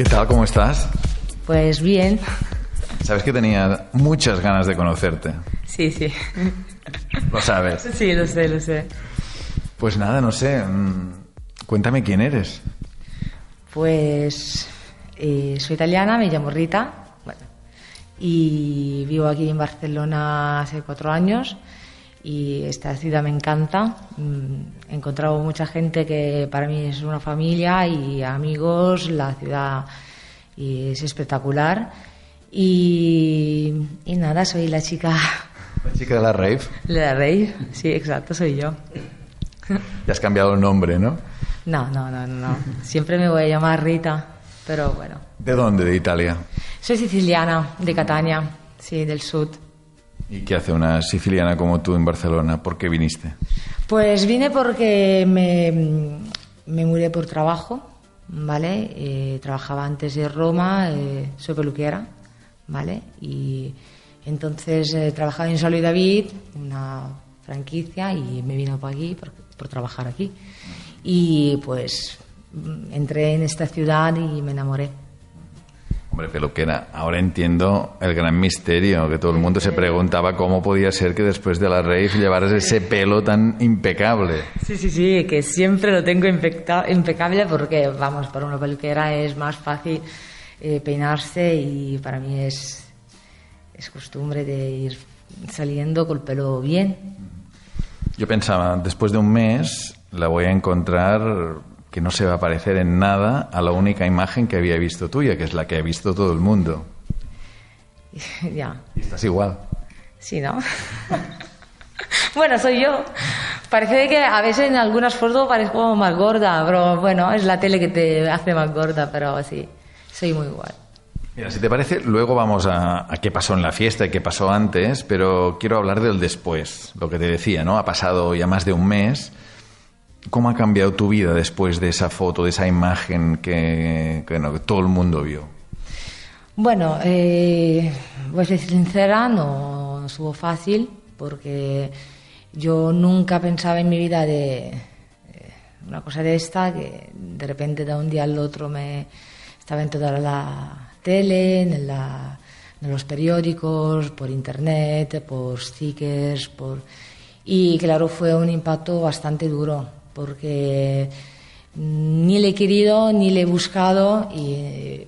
¿Qué tal? ¿Cómo estás? Pues bien. Sabes que tenía muchas ganas de conocerte. Sí, sí. Lo sabes. Sí, lo sé, lo sé. Pues nada, no sé. mm, Cuéntame quién eres. Pues eh, soy italiana, me llamo Rita. Bueno, y vivo aquí en Barcelona hace cuatro años. Y esta ciudad me encanta. Mm, He encontrado mucha gente que para mí es una familia y amigos. La ciudad y es espectacular. Y, y nada, soy la chica La chica de la rave. de la Rey. Sí, exacto, soy yo. Ya has cambiado el nombre, ¿no? No, no, no, no, no. Siempre me voy a llamar Rita, pero bueno. ¿De dónde? ¿De Italia? Soy siciliana, de Catania, sí, del sur. ¿Y qué hace una siciliana como tú en Barcelona? ¿Por qué viniste? Pues vine porque me, me mudé por trabajo, ¿vale? Eh, trabajaba antes en Roma, eh, soy peluquera, ¿vale? Y entonces eh, trabajaba en Solo y David, una franquicia, y me vine por aquí, por, por trabajar aquí. Y pues entré en esta ciudad y me enamoré. Hombre, peluquera, ahora entiendo el gran misterio que todo el mundo se preguntaba cómo podía ser que después de la rave llevaras ese pelo tan impecable. Sí, sí, sí, que siempre lo tengo impecable porque, vamos, para una peluquera es más fácil eh, peinarse y para mí es, es costumbre de ir saliendo con el pelo bien. Yo pensaba, después de un mes la voy a encontrar que no se va a parecer en nada a la única imagen que había visto tuya, que es la que ha visto todo el mundo. ya, Y estás igual. sí, ¿no? bueno, soy yo. Parece que a veces en algunas fotos parezco más gorda, pero bueno, es la tele que te hace más gorda, pero sí, soy muy igual. Mira, si te parece, luego vamos a, a qué pasó en la fiesta y qué pasó antes, pero quiero hablar del después, lo que te decía, ¿no? Ha pasado ya más de un mes. ¿Cómo ha cambiado tu vida después de esa foto, de esa imagen que, todo el mundo vio? Bueno, eh, voy a ser sincera, no, no estuvo fácil porque yo nunca pensaba en mi vida de eh, una cosa de esta, que de repente de un día al otro me estaba en toda la tele, en, la- los periódicos, por internet, por stickers, por... Y claro, fue un impacto bastante duro porque ni le he querido ni le he buscado y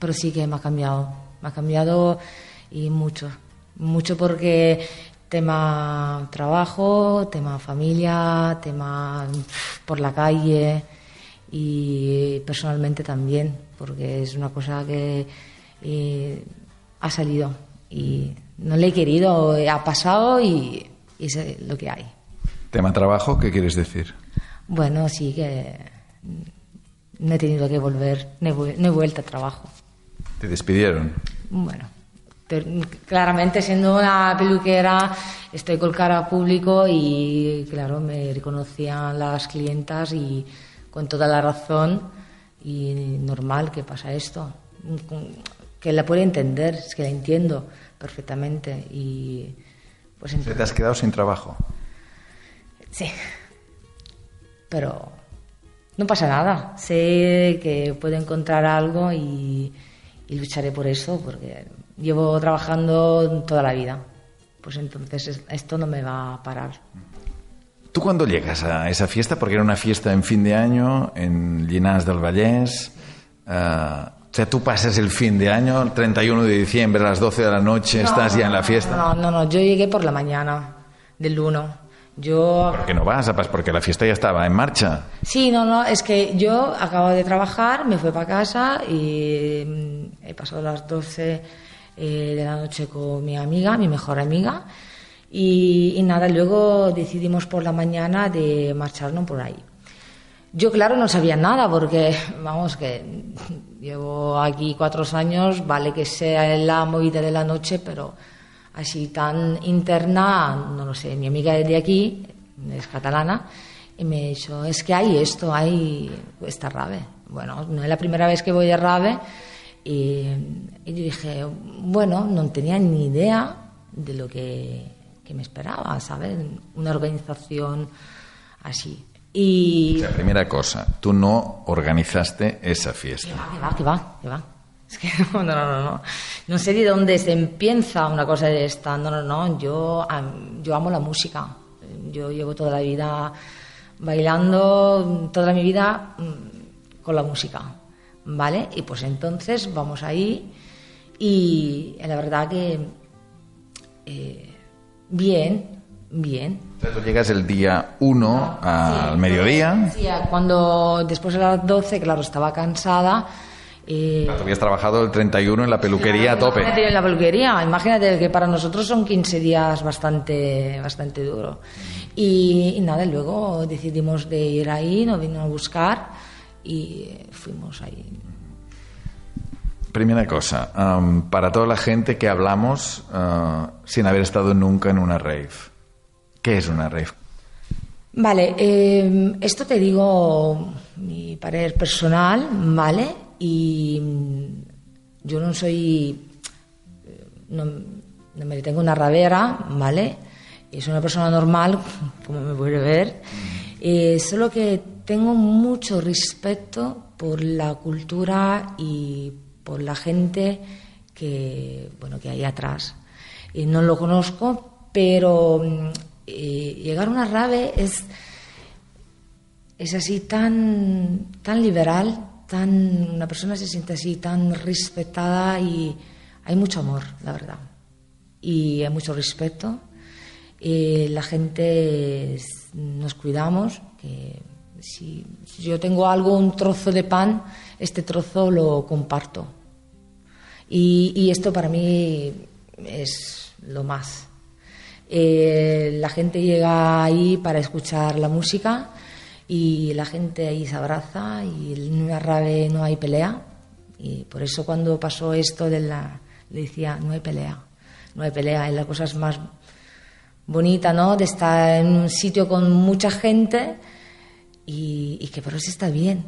pero sí que me ha cambiado. Me ha cambiado y mucho. Mucho porque tema trabajo, tema familia, tema por la calle y personalmente también, porque es una cosa que eh, ha salido y no le he querido, ha pasado y es lo que hay. Tema trabajo, ¿qué quieres decir? Bueno, sí que no he tenido que volver, no he, vu- no he vuelto a trabajo. ¿Te despidieron? Bueno, pero claramente siendo una peluquera estoy con cara a público y claro, me reconocían las clientas y con toda la razón y normal que pasa esto. Que la puedo entender, es que la entiendo perfectamente y pues ¿Te te has quedado sin trabajo? Sí. Pero no pasa nada. Sé que puedo encontrar algo y, y lucharé por eso, porque llevo trabajando toda la vida. Pues entonces es- esto no me va a parar. ¿Tú cuándo llegas a esa fiesta? Porque era una fiesta en fin de año en Llinars del Vallès. eh, o sea, tú pasas el fin de año, el 31 de diciembre a las 12 de la noche, estás ya en la fiesta. No, no, no. Yo llegué por la mañana del 1. Yo ¿Por qué no vas? Pues porque la fiesta ya estaba en marcha. Sí, no, no, es que yo acabo de trabajar, me fui para casa y mm, he pasado las 12 eh, de la noche con mi amiga, mi mejor amiga, y, y nada, luego decidimos por la mañana de marcharnos por ahí. Yo, claro, no sabía nada porque, vamos, que llevo aquí cuatro años, vale que sea la movida de la noche, pero así tan interna, no lo sé. Mi amiga de aquí, es catalana, y me dicho, es que hay esto, hay esta rave. Bueno, no es la primera vez que voy a rave, y, y yo dije, bueno, no tenía ni idea de lo que, que me esperaba, ¿sabes? Una organización así. Y... La primera cosa, tú no organizaste esa fiesta. Que va, que va, que va. Es que no, no, no, no. No sé de dónde se empieza una cosa de esta. No, no, no. Yo, yo amo la música. Yo llevo toda la vida bailando, toda mi vida mm, con la música. ¿Vale? Y pues entonces vamos ahí y la verdad que eh, bien, bien. Entonces tú llegas el día 1 al mediodía. Sí, cuando después de las 12, claro, estaba cansada. Eh, claro, habías trabajado el 31 en la peluquería a tope. En la peluquería, imagínate que para nosotros son 15 días bastante, bastante duro. Y, y nada, luego decidimos de ir ahí, nos vino a buscar y fuimos ahí. Primera cosa, para toda la gente que hablamos uh, sin haber estado nunca en una rave, ¿qué es una rave? Vale, eh, esto te digo mi parecer personal, ¿vale? Y mm, yo no soy, no, no me tengo una rabera, ¿vale? Soy una persona normal, como me puede ver, eh, solo que tengo mucho respeto por la cultura y por la gente que, bueno, que hay atrás. Y no lo conozco, pero mm, eh, llegar a una rave es, es así tan, tan liberal, tan, una persona se siente así tan respetada y hay mucho amor, la verdad. Y hay mucho respeto. Eh, la gente nos cuidamos, que si, yo tengo algo, un trozo de pan, este trozo lo comparto. Y, esto para mí es lo más. Eh, la gente llega ahí para escuchar la música y la gente ahí se abraza y en una rave no hay pelea. Y por eso cuando pasó esto de la, le decía, no hay pelea, no hay pelea, es la cosa más bonita, ¿no? De estar en un sitio con mucha gente y, que por eso está bien.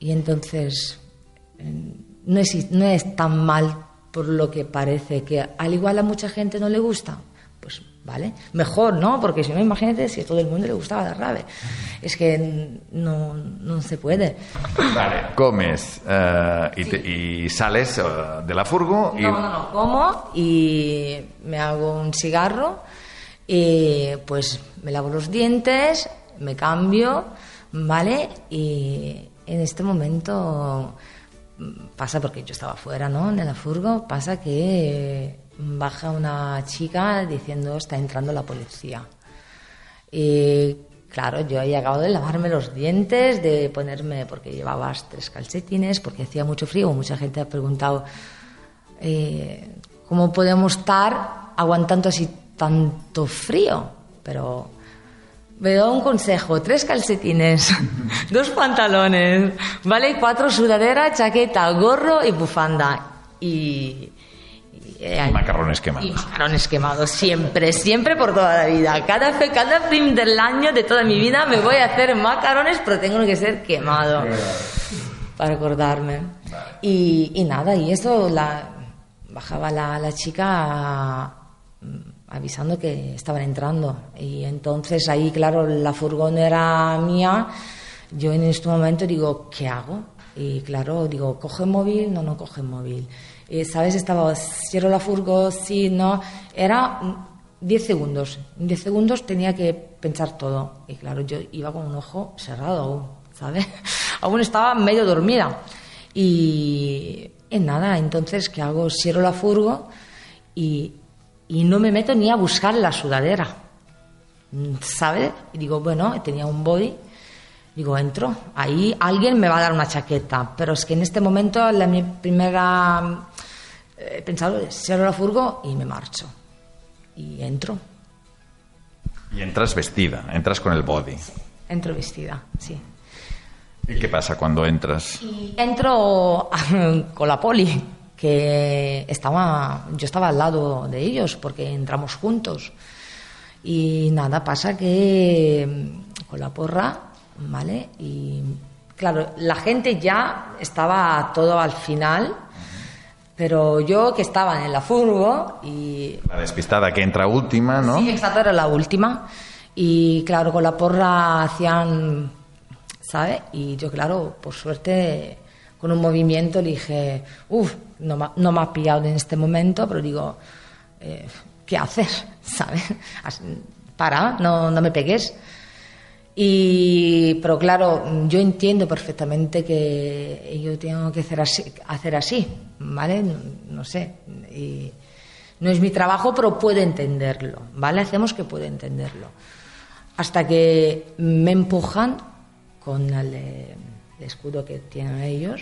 Y entonces eh, no es, no es tan mal por lo que parece, que al igual a mucha gente no le gusta. Pues vale, mejor, ¿no? Porque si no, imagínate si a todo el mundo le gustaba la rave. Es que no, no se puede. Vale, comes eh, y, sales eh, de la furgo. Y... No, no, no, como y me hago un cigarro, y pues me lavo los dientes, me cambio ¿vale? Y en este momento pasa, porque yo estaba fuera, ¿no? En la furgo, pasa que baja una chica diciendo está entrando la policía. Y claro, yo había acabado de lavarme los dientes, de ponerme, porque llevabas tres calcetines, porque hacía mucho frío. Mucha gente ha preguntado eh, cómo podemos estar aguantando así tanto frío. Pero me da un consejo, tres calcetines, dos pantalones, ¿vale? Cuatro sudaderas, chaqueta, gorro y bufanda. Y, eh, macarrones quemados. Y macarrones quemados, siempre, siempre por toda la vida. Cada, cada fin del año de toda mi vida me voy a hacer macarrones, pero tengo que ser quemado. Para acordarme. Y, y nada, y eso la, bajaba la, la chica avisando que estaban entrando. Y entonces ahí, claro, la furgonera mía, yo en este momento digo, ¿qué hago? Y claro, digo, ¿coge móvil? No, no coge móvil. Y, ¿Sabes? Estaba, cierro la furgo, sí, no. Era 10 segundos. En 10 segundos tenía que pensar todo. Y claro, yo iba con un ojo cerrado aún, ¿sabes? aún estaba medio dormida. Y, y nada, entonces, ¿qué hago? Cierro la furgo y y no me meto ni a buscar la sudadera. ¿Sabes? Y digo, bueno, tenía un body. Digo, entro. Ahí alguien me va a dar una chaqueta. Pero es que en este momento la mi primera he pensado, cierro la furgo y me marcho. Y entro. Y entras vestida, entras con el body. entro vestida, sí. ¿Y qué pasa cuando entras? entro con la poli que estaba, yo estaba al lado de ellos porque entramos juntos. Y nada, pasa que mm, con la porra, ¿vale? Y claro, la gente ya estaba todo al final, pero yo que estaba en la furgo y... La despistada que entra última, ¿no? Sí, exacto, era la última. Y claro, con la porra hacían, ¿sabes? Y yo, claro, por suerte, con un movimiento le dije, uff, no, me- no me ha pillado en este momento, pero digo, eh, ¿qué haces? ¿Sabes? Para, no, no me pegues. Y, pero claro, yo entiendo perfectamente que yo tengo que hacer así, hacer así ¿vale? No, no sé. Y no es mi trabajo, pero puedo entenderlo, ¿vale? Hacemos que puedo entenderlo. Hasta que me empujan con el, el escudo que tienen ellos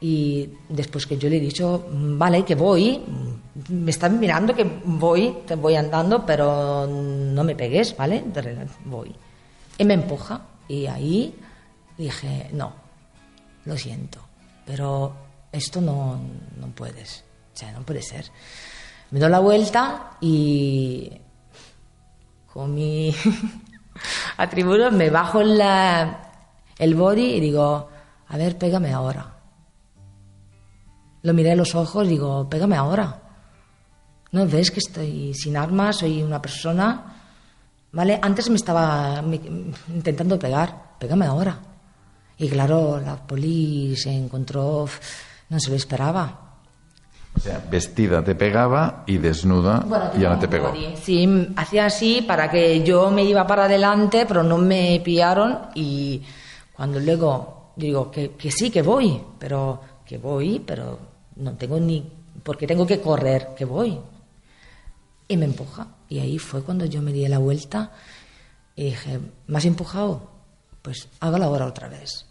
y después que yo le he dicho, vale, que voy, me están mirando que voy, te voy andando, pero no me pegues, ¿vale? Voy. Y me empuja. Y ahí dije, no, lo siento, pero esto no, no puedes. O sea, no puede ser. Me doy la vuelta y con mi atributo me bajo la- el body y digo, a ver, pégame ahora. Lo miré a los ojos y digo, pégame ahora. ¿No ves que estoy sin armas, soy una persona? ¿Vale? Antes me estaba intentando pegar, pégame ahora. Y claro, la poli se encontró, no se lo esperaba. O sea, vestida te pegaba y desnuda ya no te pegó. Sí, hacía así para que yo me iba para adelante, pero no me pillaron y cuando luego digo que, que sí, que voy, pero que voy, pero no tengo ni... porque tengo que correr, que voy. Y me empuja. Y ahí fue cuando yo me di la vuelta y dije, ¿me has empujado? Pues hágalo ahora otra vez.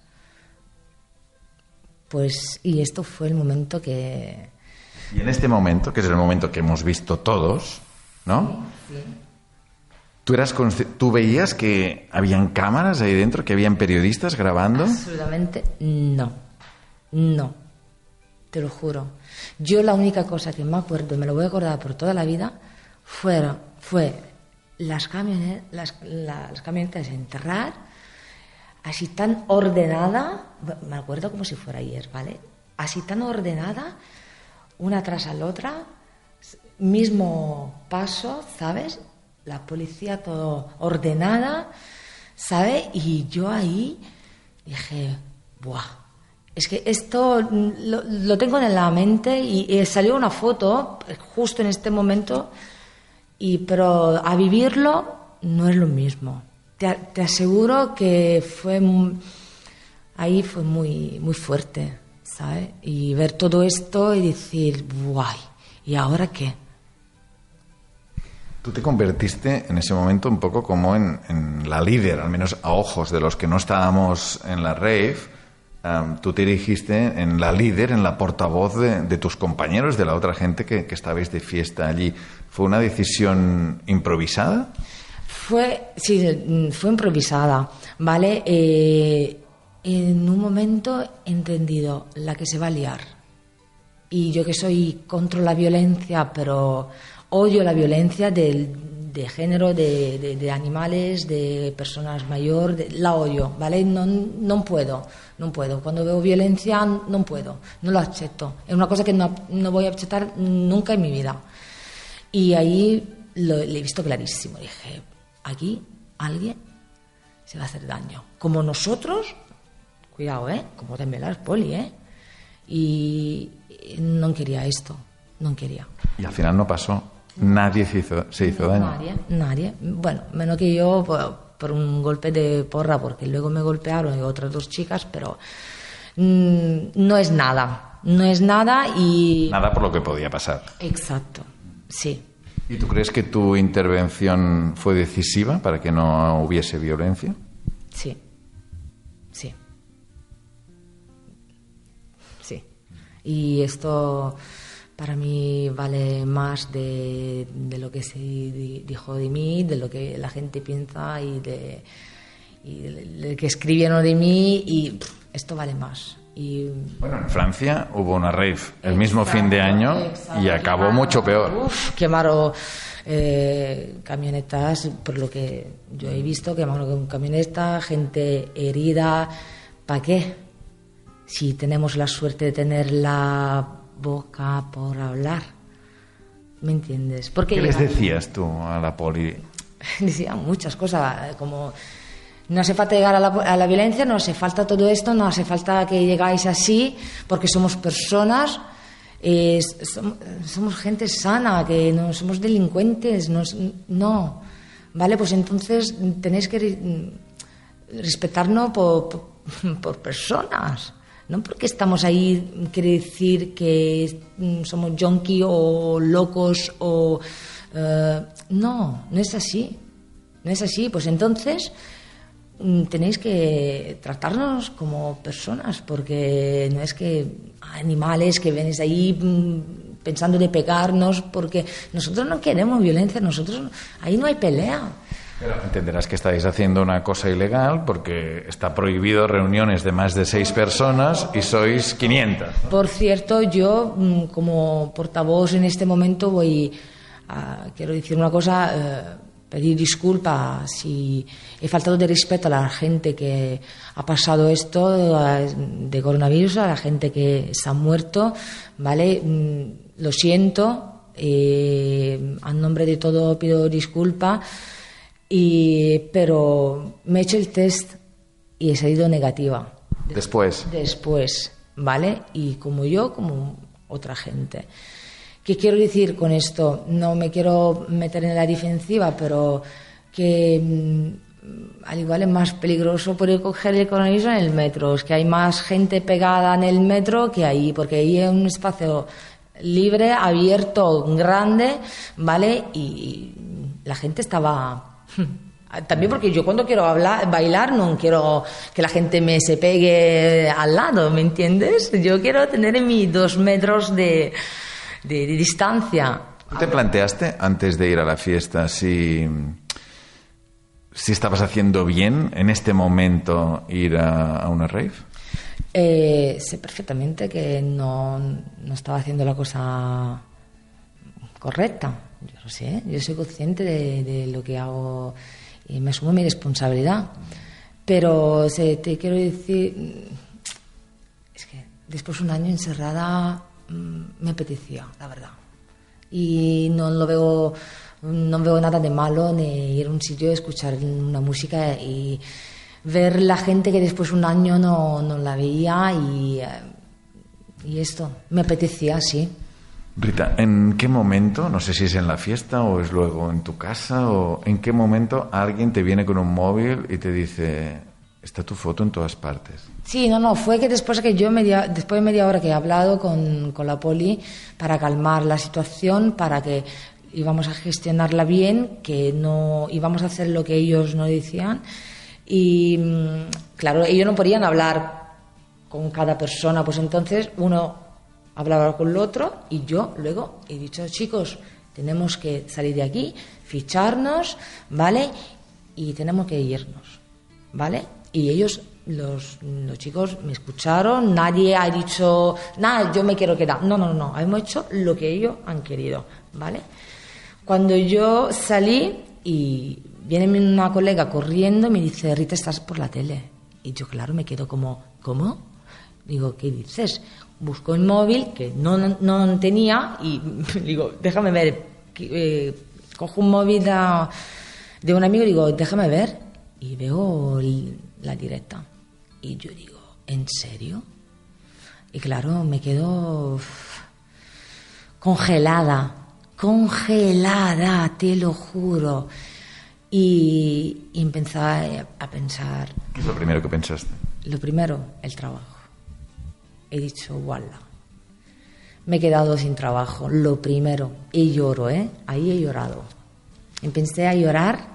Pues, y esto fue el momento que... Y en este momento, que es el momento que hemos visto todos, ¿no? ¿Tú, eras ¿Tú veías que habían cámaras ahí dentro, que habían periodistas grabando? Absolutamente no. No. Te lo juro. Yo la única cosa que me acuerdo, me lo voy a acordar por toda la vida, fueron, fue las, camiones, las, las camionetas entrar así tan ordenada, me acuerdo como si fuera ayer, ¿vale? Así tan ordenada, una tras la otra, mismo paso, ¿sabes? La policía todo ordenada, ¿sabes? Y yo ahí dije, ¡buah! Es que esto lo, lo tengo en la mente y, salió una foto eh, justo en este momento, y, pero a vivirlo no es lo mismo. Te, te aseguro que fue ahí fue muy, muy fuerte, ¿sabes? Y ver todo esto y decir, guay, ¿y ahora qué? Tú te convertiste en ese momento un poco como en, la líder, al menos a ojos de los que no estábamos en la rave. Am, tú te dirigiste en la líder, en la portavoz de, de tus compañeros, de la otra gente que, que estabais de fiesta allí. ¿Fue una decisión improvisada? Fue, sí, mm, fue improvisada, ¿vale? Eh, en un momento he entendido la que se va a liar. Y yo que soy contra la violencia, pero odio la violencia del, de género, de, de- de animales, de personas mayores, la odio, ¿vale? No, no puedo, no puedo. Cuando veo violencia, no puedo, no lo acepto. Es una cosa que no, no voy a aceptar nunca en mi vida. Y ahí lo, lo he visto clarísimo. Dije, aquí alguien se va a hacer daño. Como nosotros, cuidado, ¿eh? Como también las poli, ¿eh? Y no quería esto, no quería. Y al final no pasó. Nadie se hizo, se hizo daño. Nadie, nadie. Bueno, menos que yo por, por un golpe de porra, porque luego me golpearon y otras dos chicas, pero mm, no es nada. No es nada y... Nada por lo que podía pasar. Exacto, sí. ¿Y tú crees que tu intervención fue decisiva para que no hubiese violencia? Sí, sí, sí. Y esto para mí vale más de, de lo que se di- dijo de mí, de lo que la gente piensa y de, y de lo que escribieron de mí y pff, esto vale más. Y Bueno, en Francia hubo una rave el mismo fin de año y acabó mucho peor. Uf, quemaron eh, camionetas, por lo que yo he visto, quemaron camionetas, gente herida. ¿Para qué? Si tenemos la suerte de tener la boca por hablar. ¿Me entiendes? Porque ¿Qué les decías tú a la poli? decía muchas cosas, como no hace falta llegar a la, a la, violencia, no hace falta todo esto, no hace falta que llegáis así, porque somos personas, eh, somos, gente sana, que no somos delincuentes, no, no, ¿vale? Pues entonces tenéis que respetarnos por, por, personas. No porque estamos ahí quiere decir que somos junkie o locos o... Uh, no, no es así. No es así. Pues entonces mm, tenéis que tratarnos como personas, porque no es que animales que venís ahí mm, pensando de pegarnos, porque nosotros no queremos violencia, nosotros ahí no hay pelea. Pero entenderás que estáis haciendo una cosa ilegal porque está prohibido reuniones de más de seis personas y sois 500. Por cierto, yo mm, como portavoz en este momento voy a, quiero decir una cosa, eh, pedir disculpas si he faltado de respeto a la gente que ha pasado esto de coronavirus, a la gente que se ha muerto, ¿vale? Mm, lo siento, eh, a nombre de todo pido disculpas. Y, pero me he hecho el test y he salido negativa. Después. Después, ¿vale? Y como yo, como otra gente. ¿Qué quiero decir con esto? No me quiero meter en la defensiva, pero que mm, al igual es más peligroso poder coger el coronavirus en el metro. Es que hay más gente pegada en el metro que ahí, porque ahí es un espacio libre, abierto, grande, ¿vale? Y la gente estaba también porque yo cuando quiero hablar, bailar no quiero que la gente me se pegue al lado, ¿me entiendes? Yo quiero tener mis dos metros de, de, de distancia. ¿Te planteaste antes de ir a la fiesta si, si estabas haciendo bien en este momento ir a, a una rave? Eh, sé perfectamente que no, no estaba haciendo la cosa correcta. Yo lo sé, yo soy consciente de, de lo que hago y me asumo mi responsabilidad. Pero se, te quiero decir, es que después de un año encerrada me apetecía, la verdad. Y no lo veo, no veo nada de malo ni ir a un sitio, escuchar una música y ver la gente que después de un año no, no la veía y, eh, y esto, me apetecía, sí. Rita, ¿en qué momento, no sé si es en la fiesta o es luego en tu casa, o en qué momento alguien te viene con un móvil y te dice, está tu foto en todas partes? Sí, no, no, fue que después que yo media, después de media hora que he hablado con, con la poli para calmar la situación, para que íbamos a gestionarla bien, que no íbamos a hacer lo que ellos no decían y mm, claro, ellos no podían hablar con cada persona, pues entonces uno hablaba con el otro y yo luego he dicho, chicos, tenemos que salir de aquí, ficharnos, ¿vale? Y tenemos que irnos, ¿vale? Y ellos, los, los chicos, me escucharon, nadie ha dicho, nada, yo me quiero quedar. No, no, no, hemos hecho lo que ellos han querido, ¿vale? Cuando yo salí y viene una colega corriendo y me dice, Rita, estás por la tele. Y yo, claro, me quedo como, ¿cómo? Digo, ¿qué dices? busco el móvil que no, no tenía y digo, déjame ver. Eh, cojo un móvil de, de, un amigo y digo, déjame ver. Y veo la directa. Y yo digo, ¿en serio? Y claro, me quedo congelada, congelada, te lo juro. Y, y empecé a pensar. ¿Qué es lo primero que pensaste? Lo primero, el trabajo he dicho, voilà. Me he quedado sin trabajo, lo primero. Y lloro, ¿eh? Ahí he llorado. Empecé a llorar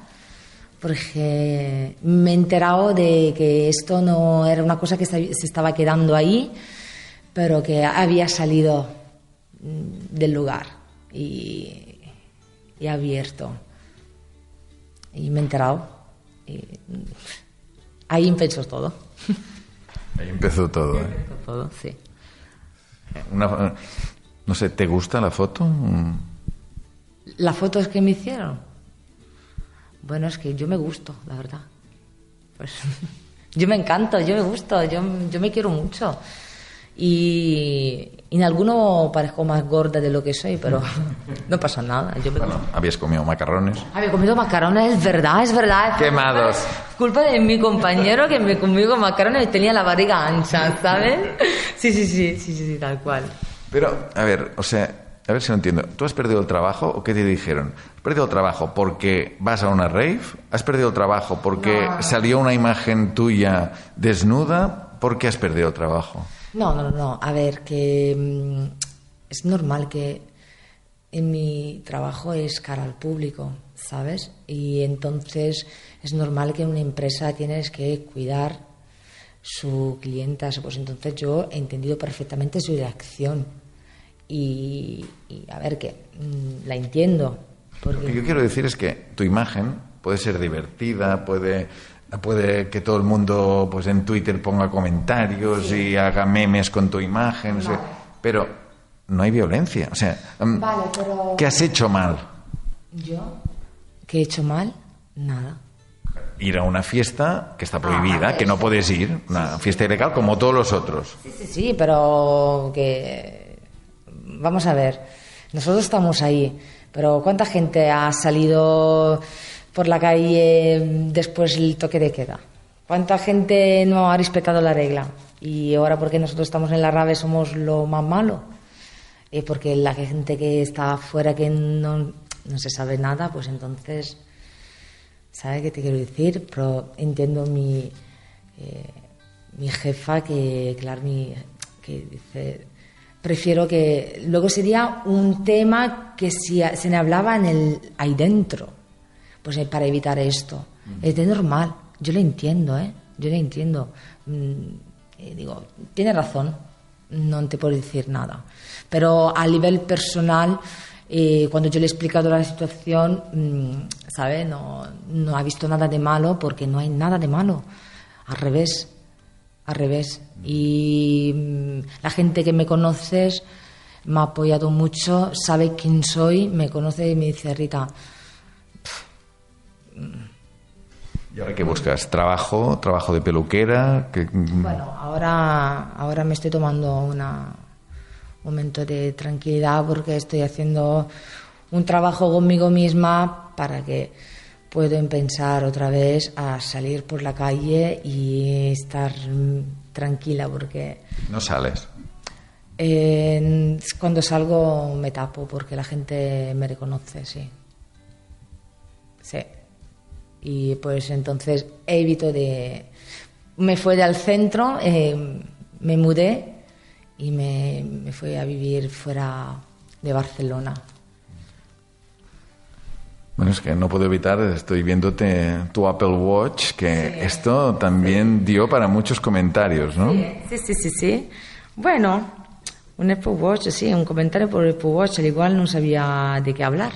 porque me he enterado de que esto no era una cosa que se estaba quedando ahí, pero que había salido mm, del lugar y, y abierto. Y me he enterado. Y mm, ahí empezó todo. Ahí empezó todo. ¿eh? Empezó todo, sí. Una, no sé, ¿te gusta la foto? ¿Las fotos que me hicieron? Bueno, es que yo me gusto, la verdad. Pues yo me encanto, yo me gusto, yo, yo me quiero mucho. Y en alguno parezco más gorda de lo que soy, pero no pasa nada. Yo me- Bueno, habías comido macarrones. Había comido macarrones, es verdad, es verdad. Quemados. Culpa de mi compañero que me comió macarrones y tenía la barriga ancha, ¿sabes? Sí, sí, sí, sí, sí, sí, tal cual. Pero, a ver, o sea, a ver si lo entiendo. ¿Tú has perdido el trabajo o qué te dijeron? ¿Has perdido el trabajo porque vas a una rave? ¿Has perdido el trabajo porque salió una imagen tuya desnuda? ¿Por qué has perdido el trabajo? No, no, no. A ver, que mm, es normal que en mi trabajo es cara al público, ¿sabes? Y entonces es normal que en una empresa tienes que cuidar su clienta. Pues entonces yo he entendido perfectamente su reacción. Y, y a ver, que mm, la entiendo. Lo que Porque yo quiero decir es que tu imagen puede ser divertida, puede, puede que todo el mundo pues en Twitter ponga comentarios y haga memes con tu imagen, o sea, Vale. pero no hay violencia. O sea, mm, Vale, pero- ¿qué has hecho mal? yo, ¿qué he hecho mal? Nada. Ir a una fiesta que está Ah, prohibida, vale, que no puedes ir, una fiesta ilegal como todos los otros. Sí, sí, sí, pero que... Vamos a ver, nosotros estamos ahí, pero ¿cuánta gente ha salido por la calle después del toque de queda? ¿Cuánta gente no ha respetado la regla? Y ahora porque nosotros estamos en la RAVE somos lo más malo. Eh, porque la gente que está afuera que no, no se sabe nada, pues entonces... ¿Sabes qué te quiero decir? Pero entiendo mi, eh, mi jefa que, claro, que dice, prefiero que... Luego sería un tema que si se me hablaba en el, ahí dentro, pues eh, para evitar esto. Es de normal, yo lo entiendo, ¿eh? Yo lo entiendo. Mm, eh, digo, tiene razón, no te puedo decir nada. Pero a nivel personal, eh, cuando yo le he explicado la situación, mm, ¿sabe? No, no ha visto nada de malo porque no hay nada de malo. Al revés, al revés. Y mm, la gente que me conoces me ha apoyado mucho, sabe quién soy, me conoce y me dice, Rita, ¿Y ahora qué buscas? ¿Trabajo? ¿Trabajo de peluquera? ¿Qué- Bueno, ahora, ahora me estoy tomando un momento de tranquilidad porque estoy haciendo un trabajo conmigo misma para que pueda pensar otra vez a salir por la calle y estar mm, tranquila porque No sales. eh, cuando salgo me tapo porque la gente me reconoce, sí. Sí. Y pues entonces evito de... Me fui al centro, eh, me mudé y me, me fui a vivir fuera de Barcelona. Bueno, es que no puedo evitar, estoy viéndote tu Apple Watch, que esto también dio para muchos comentarios, ¿no? Sí, sí, sí, sí. Bueno, un Apple Watch, sí, un comentario por el Apple Watch, al igual no sabía de qué hablar.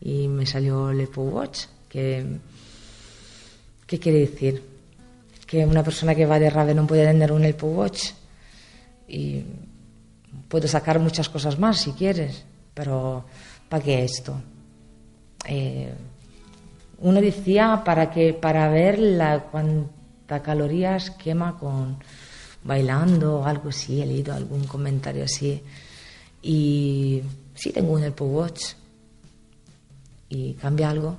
Y me salió el Apple Watch, que... ¿Qué quiere decir? Que una persona que va de rave no puede tener un Apple Watch. Y puedo sacar muchas cosas más si quieres, pero ¿para qué esto? Eh, uno decía para que para ver la cuánta calorías quema con bailando o algo así, he leído algún comentario así. Y sí tengo un Apple Watch. ¿Y cambia algo?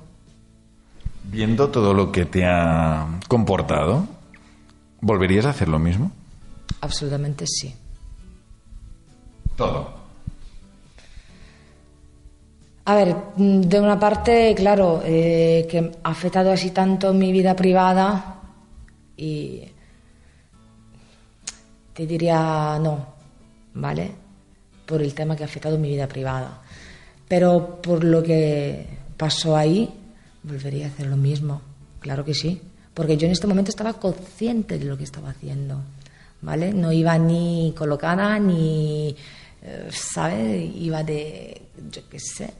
Viendo todo lo que te ha comportado, ¿volverías a hacer lo mismo? Absolutamente sí. Todo. A ver, mm, de una parte, claro, eh, que ha afectado así tanto mi vida privada y te diría no, ¿vale? Por el tema que ha afectado mi vida privada. Pero por lo que pasó ahí, volvería a hacer lo mismo, claro que sí. Porque yo en este momento estaba consciente de lo que estaba haciendo, ¿vale? No iba ni colocada ni, eh, ¿sabes? Iba de, yo qué sé,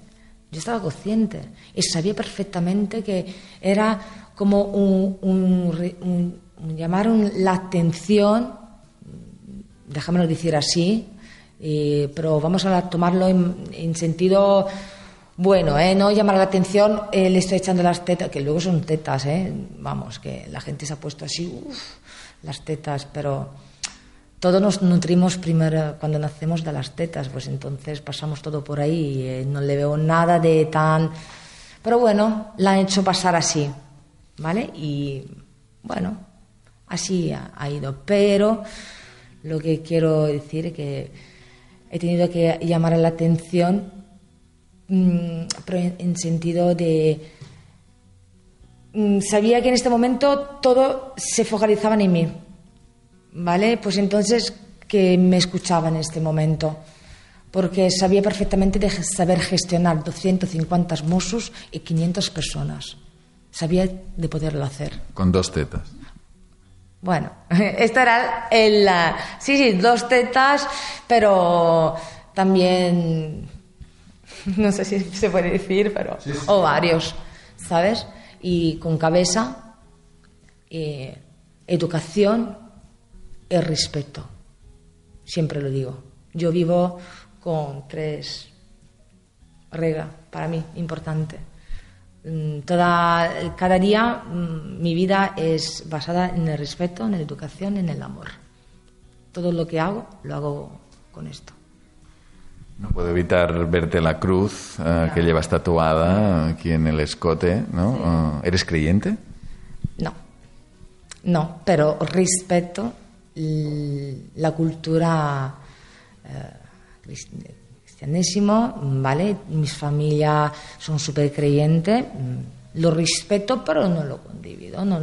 yo estaba consciente y sabía perfectamente que era como un, un un- llamar la atención, déjamelo decir así, pero vamos a tomarlo en, en sentido bueno, ¿eh? no llamar la atención, eh, le estoy echando las tetas, que luego son tetas, ¿eh? vamos, que la gente se ha puesto así, uff, las tetas, pero todos nos nutrimos primero cuando nacemos de las tetas, pues entonces pasamos todo por ahí eh, no le veo nada de tan... Pero bueno, la han hecho pasar así, ¿vale? Y bueno, así ha, ido. Pero lo que quiero decir es que he tenido que llamar la atención, mm, pero en, sentido de... Mm, sabía que en este momento todo se focalizaba en mí ¿vale? Pues entonces que me escuchaba en este momento, porque sabía perfectamente de saber gestionar 250 mozos y 500 personas. Sabía de poderlo hacer. Con dos tetas. Bueno, esto era el... Sí, sí, dos tetas, pero también... No sé si se puede decir, pero... O varios, ¿sabes? Y con cabeza, eh, educación el respeto. Siempre lo digo. Yo vivo con tres reglas para mí importantes. Mm, toda, cada día mm, mi vida es basada en el respeto, en la educación, en el amor. Todo lo que hago lo hago con esto. No puedo evitar verte la cruz eh, que llevas tatuada aquí en el escote, ¿no? Eh, ¿Eres creyente? No, no, pero respeto la cultura eh, ¿vale? Mis familias son súper creyentes, mm, lo respeto, pero no lo condivido. No,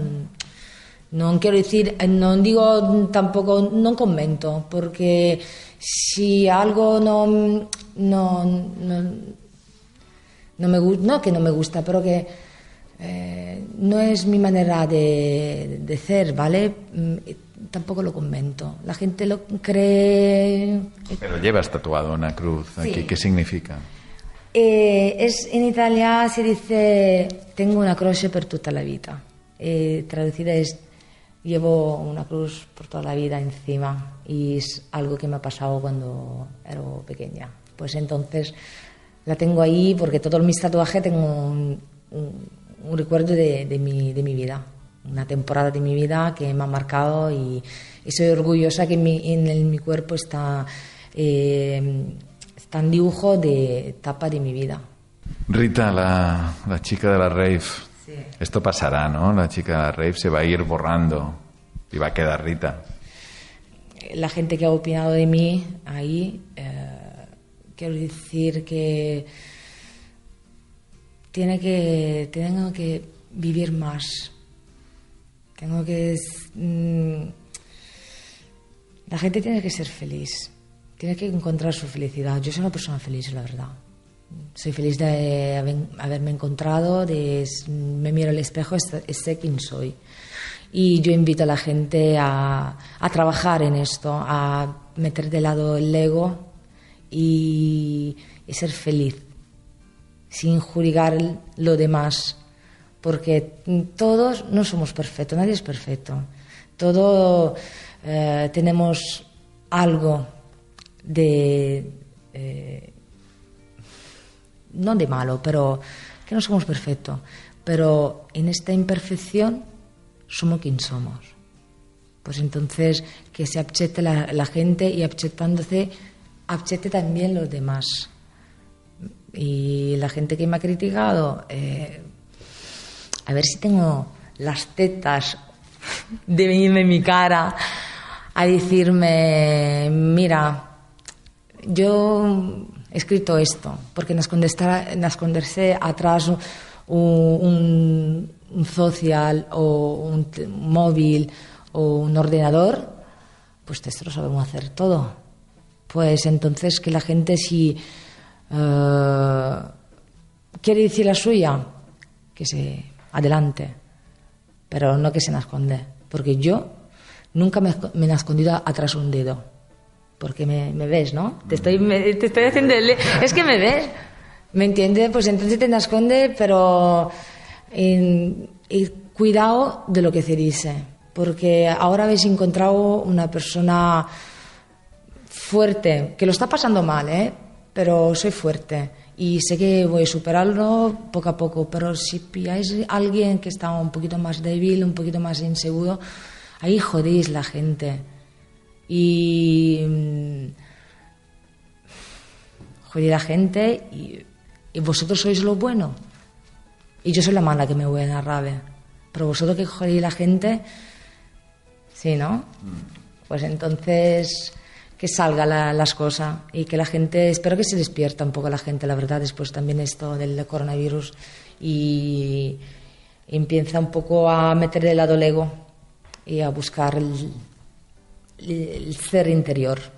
no quiero decir, no digo tampoco, no comento, porque si algo no, no, no, no me gusta, no que no me gusta, pero que eh, no es mi manera de, de ser, ¿vale? Tampoco lo comento. La gente lo cree. Pero llevas tatuado una cruz aquí. ¿Qué significa? Eh, es, en Italia se dice tengo una croce per tutta la vida. Eh, traducida es llevo una cruz por toda la vida encima y es algo que me ha pasado cuando era pequeña. Pues entonces la tengo ahí porque todos mis tatuajes tengo un, recuerdo de, de, mi, de mi vida una temporada de mi vida que me ha marcado y, soy orgullosa que en, mi cuerpo está, eh, está un dibujo de etapa de mi vida. Rita, la, la chica de la rave. Esto pasará, ¿no? La chica de la rave se va a ir borrando y va a quedar Rita. La gente que ha opinado de mí ahí, eh, quiero decir que tiene que tengo que vivir más tengo que... Mm, la gente tiene que ser feliz, tiene que encontrar su felicidad. Yo soy una persona feliz, la verdad. Soy feliz de haberme encontrado, de, me miro al espejo y sé quién soy. Y yo invito a la gente a, a trabajar en esto, a meter de lado el ego y, y ser feliz, sin juzgar lo demás porque todos no somos perfectos, nadie es perfecto. Todos eh, tenemos algo de, eh, no de malo, pero que no somos perfectos. Pero en esta imperfección somos quien somos. Pues entonces que se acepte la, gente y aceptándose, acepte también los demás. Y la gente que me ha criticado, eh, a ver si tengo las tetas de venirme en mi cara a decirme, mira, yo he escrito esto, porque en esconderse atrás un, un, social o un, móvil o un ordenador, pues esto lo sabemos hacer todo. Pues entonces que la gente si eh, quiere decir la suya, que se adelante, pero no que se me esconde, porque yo nunca me, me he escondido atrás un dedo, porque me, ves, ¿no? Te estoy, te estoy haciendo... Es que me ves, ¿me entiendes? Pues entonces te esconde, pero cuidado de lo que se dice, porque ahora habéis encontrado una persona fuerte, que lo está pasando mal, ¿eh? Pero soy fuerte y sé que voy a superarlo poco a poco, pero si pilláis a alguien que está un poquito más débil, un poquito más inseguro, ahí jodéis la gente. y mm, jodida gente y, y vosotros sois lo bueno y yo soy la mala que me voy a dar rabia pero vosotros que jodéis la gente sí, ¿no? pues entonces que salga la- las cosas y que la gente, espero que se despierta un poco la gente, la verdad, después también esto del coronavirus y, empieza un poco a meter el lado el ego y a buscar el ser interior.